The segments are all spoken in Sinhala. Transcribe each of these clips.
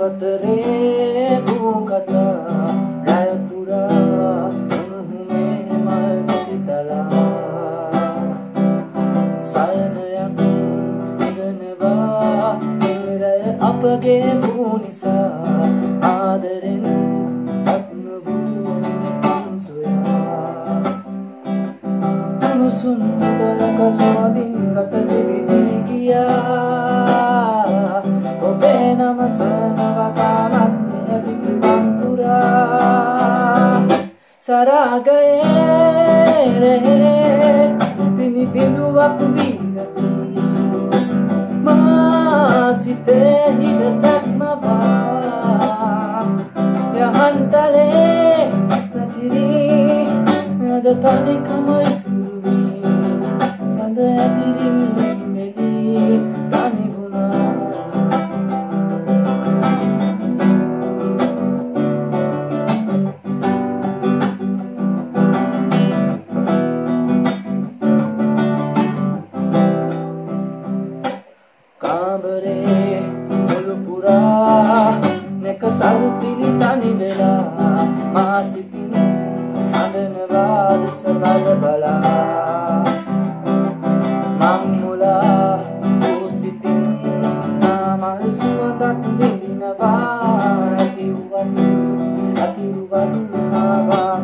කතරේ භූකතා රැපුරා උණුහුමේ මල් සිතලා සයනයක් ඉගෙනවා පෙරය අපගේ වූ නිසා ආදරෙන් අත්නවූ සොයා උණුසුම් මුදලක සෝදින් ගත දෙවිදී ගියා ඔබේ නම සොයනවතාමත් මෙය සිති පන්තුරා සරාගයේ රෙහෙරේ පිණි බිඳුවක් වීරති මා සිතේ හිදසක් මවා යහන්තලේ ප්‍රතිරී අද තනිකමයි කාමරේ මුළු පුරා නැක සල් පිළි තනි වෙලා මා සිතින් අඬනවා දෙස බල බලා මං මුලා වූ සිතින් නාමල් සුවඳක් විඳිනවා ඇතිවුවන් ඇතිවුවන් ආවා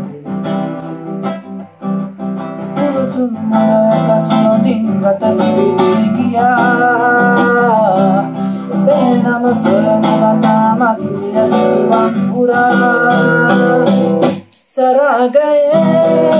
උණුසුම් මලක සුවඳින් ගත පිරී යසුවන් පුරා සරාගයේ